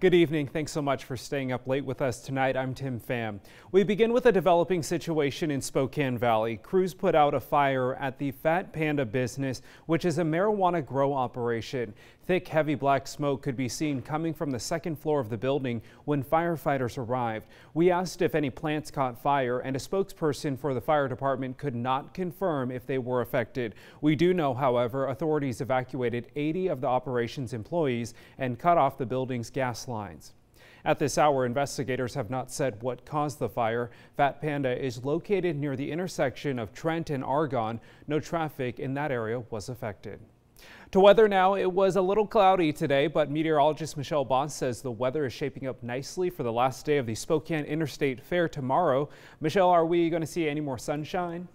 Good evening. Thanks so much for staying up late with us tonight. I'm Tim Pham. We begin with a developing situation in Spokane Valley. Crews put out a fire at the Fat Panda business, which is a marijuana grow operation. Thick, heavy black smoke could be seen coming from the second floor of the building when firefighters arrived. We asked if any plants caught fire, and a spokesperson for the fire department could not confirm if they were affected. We do know, however, authorities evacuated 80 of the operation's employees and cut off the building's gas lines. At this hour, investigators have not said what caused the fire. Fat Panda is located near the intersection of Trent and Argonne. No traffic in that area was affected. To weather now, it was a little cloudy today, but meteorologist Michelle Boss says the weather is shaping up nicely for the last day of the Spokane Interstate Fair tomorrow. Michelle, are we going to see any more sunshine?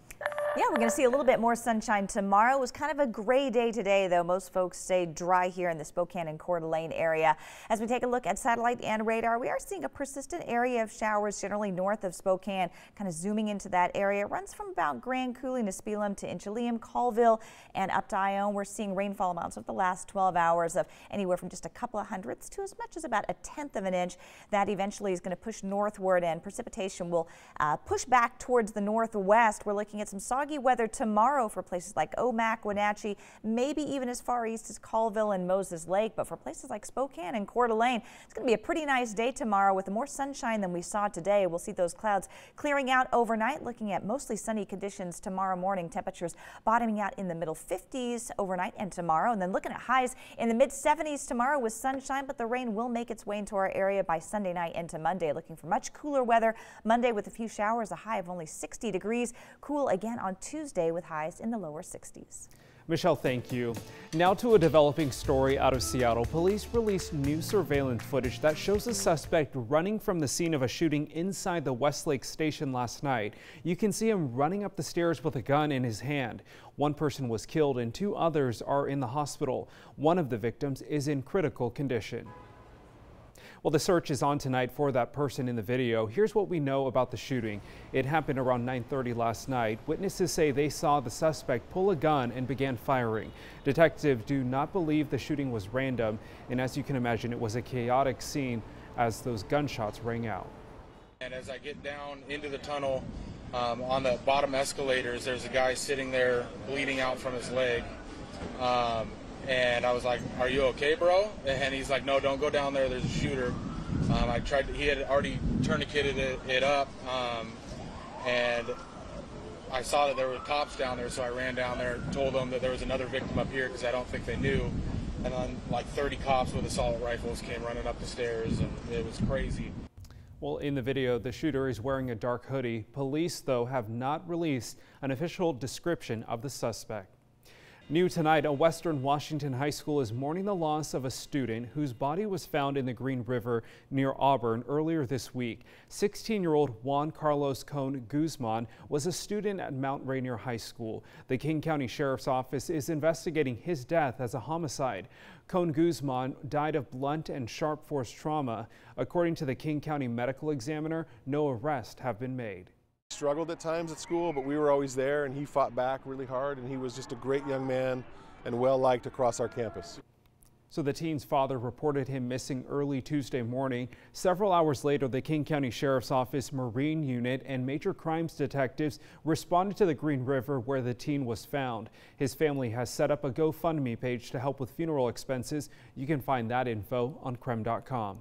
Yeah, we're going to see a little bit more sunshine tomorrow. It was kind of a gray day today, though. Most folks stay dry here in the Spokane and Coeur d'Alene area. As we take a look at satellite and radar, we are seeing a persistent area of showers generally north of Spokane. Kind of zooming into that area. It runs from about Grand Coulee, Nespelem to Inchelium, Colville, and up to Ione. We're seeing rainfall amounts of the last 12 hours of anywhere from just a couple of hundredths to as much as about a tenth of an inch. That eventually is going to push northward, and precipitation will uh, push back towards the northwest. We're looking at some soggy weather tomorrow for places like Omak, Wenatchee, maybe even as far east as Colville and Moses Lake. But for places like Spokane and Coeur d'Alene, it's going to be a pretty nice day tomorrow with more sunshine than we saw today. We'll see those clouds clearing out overnight, looking at mostly sunny conditions tomorrow morning. Temperatures bottoming out in the middle 50s overnight and tomorrow. And then looking at highs in the mid 70s tomorrow with sunshine, but the rain will make its way into our area by Sunday night into Monday. Looking for much cooler weather Monday with a few showers, a high of only 60 degrees. Cool again on Tuesday with highs in the lower 60s. Michelle, thank you. Now to a developing story out of Seattle. Police released new surveillance footage that shows a suspect running from the scene of a shooting inside the Westlake station last night. You can see him running up the stairs with a gun in his hand. One person was killed and two others are in the hospital. One of the victims is in critical condition. Well, the search is on tonight for that person in the video. Here's what we know about the shooting. It happened around 9:30 last night. Witnesses say they saw the suspect pull a gun and began firing. Detectives do not believe the shooting was random, and as you can imagine, it was a chaotic scene as those gunshots rang out. And as I get down into the tunnel, um, on the bottom escalators, there's a guy sitting there bleeding out from his leg. Um, and I was like, "Are you okay, bro?" And he's like, "No, don't go down there. There's a shooter." Um, I tried. To, he had already tourniqueted it, it up, um, and I saw that there were cops down there, so I ran down there, told them that there was another victim up here because I don't think they knew. And then like 30 cops with assault rifles came running up the stairs, and it was crazy. Well, in the video, the shooter is wearing a dark hoodie. Police, though, have not released an official description of the suspect. New tonight, a Western Washington high school is mourning the loss of a student whose body was found in the Green River near Auburn earlier this week. 16-year-old Juan Carlos Cone Guzman was a student at Mount Rainier High School. The King County Sheriff's Office is investigating his death as a homicide. Cone Guzman died of blunt and sharp force trauma. According to the King County Medical Examiner, no arrests have been made struggled at times at school, but we were always there and he fought back really hard and he was just a great young man and well liked across our campus. So the teen's father reported him missing early Tuesday morning. Several hours later, the King County Sheriff's Office Marine Unit and major crimes detectives responded to the Green River where the teen was found. His family has set up a GoFundMe page to help with funeral expenses. You can find that info on KREM.com.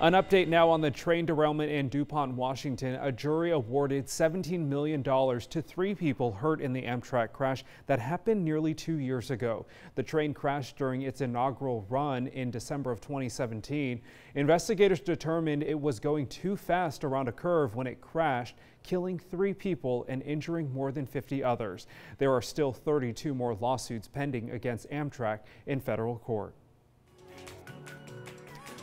An update now on the train derailment in DuPont, Washington. A jury awarded $17 million to three people hurt in the Amtrak crash that happened nearly two years ago. The train crashed during its inaugural run in December of 2017. Investigators determined it was going too fast around a curve when it crashed, killing three people and injuring more than 50 others. There are still 32 more lawsuits pending against Amtrak in federal court.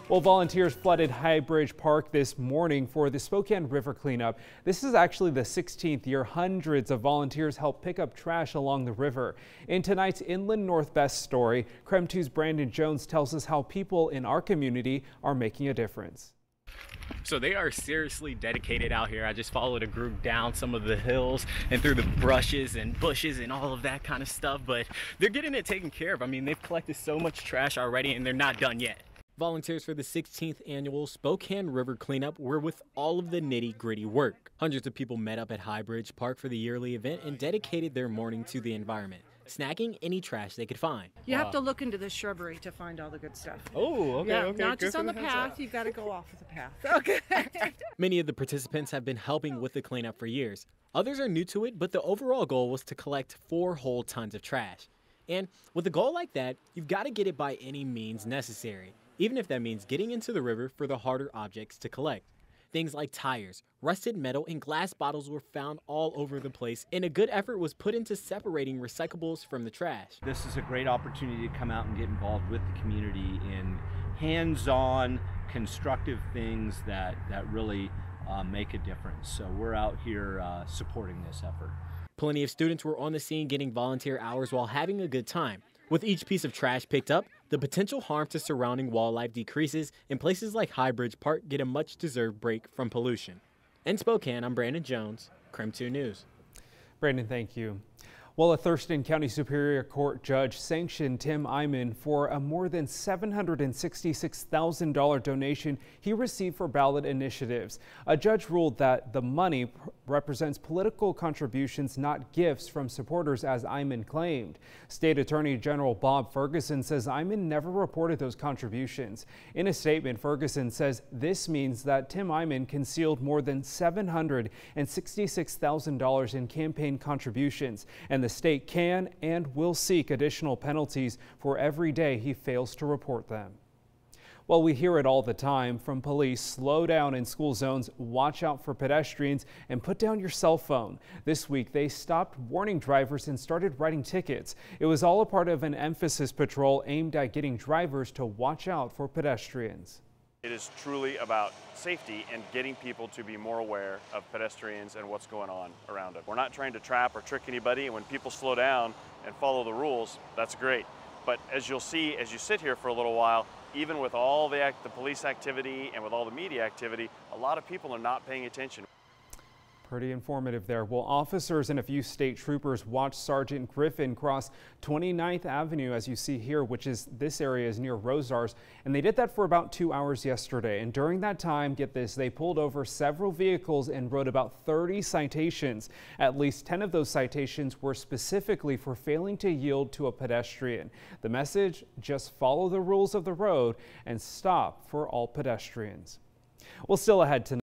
Well, volunteers flooded High Bridge Park this morning for the Spokane River cleanup. This is actually the 16th year hundreds of volunteers helped pick up trash along the river. In tonight's Inland Northwest story, KREM 2's Brandon Jones tells us how people in our community are making a difference. So they are seriously dedicated out here. I just followed a group down some of the hills and through the brushes and bushes and all of that kind of stuff, but they're getting it taken care of. I mean, they've collected so much trash already and they're not done yet. Volunteers for the 16th annual Spokane River Cleanup were with all of the nitty gritty work. Hundreds of people met up at Highbridge Park for the yearly event and dedicated their morning to the environment, snagging any trash they could find. You have to look into the shrubbery to find all the good stuff. Oh, okay, yeah, okay. not Good just on the heads path. You've got to go off of the path. Okay. Many of the participants have been helping with the cleanup for years. Others are new to it, but the overall goal was to collect four whole tons of trash. And with a goal like that, you've got to get it by any means necessary, even if that means getting into the river for the harder objects to collect. Things like tires, rusted metal, and glass bottles were found all over the place, and a good effort was put into separating recyclables from the trash. This is a great opportunity to come out and get involved with the community in hands-on, constructive things that, that really uh, make a difference. So we're out here uh, supporting this effort. Plenty of students were on the scene getting volunteer hours while having a good time. With each piece of trash picked up, the potential harm to surrounding wildlife decreases, and places like Highbridge Park get a much deserved break from pollution. In Spokane, I'm Brandon Jones, KREM 2 News. Brandon, thank you. Well, a Thurston County Superior Court judge sanctioned Tim Eyman for a more than $766,000 donation he received for ballot initiatives. A judge ruled that the money represents political contributions, not gifts from supporters, as Eyman claimed. State Attorney General Bob Ferguson says Eyman never reported those contributions. In a statement, Ferguson says this means that Tim Eyman concealed more than $766,000 in campaign contributions, and the state can and will seek additional penalties for every day he fails to report them. Well, we hear it all the time from police slow down in school zones, watch out for pedestrians, and put down your cell phone. This week, they stopped warning drivers and started writing tickets. It was all a part of an emphasis patrol aimed at getting drivers to watch out for pedestrians. It is truly about safety and getting people to be more aware of pedestrians and what's going on around them. We're not trying to trap or trick anybody, and when people slow down and follow the rules, that's great. But as you'll see, as you sit here for a little while, even with all the, the police activity and with all the media activity, a lot of people are not paying attention. Pretty informative there. Well, officers and a few state troopers watched Sergeant Griffin cross 29th Avenue, as you see here, which is this area is near Rosauers. And they did that for about two hours yesterday. And during that time, get this, they pulled over several vehicles and wrote about 30 citations. At least 10 of those citations were specifically for failing to yield to a pedestrian. The message, just follow the rules of the road and stop for all pedestrians. Well, still ahead tonight.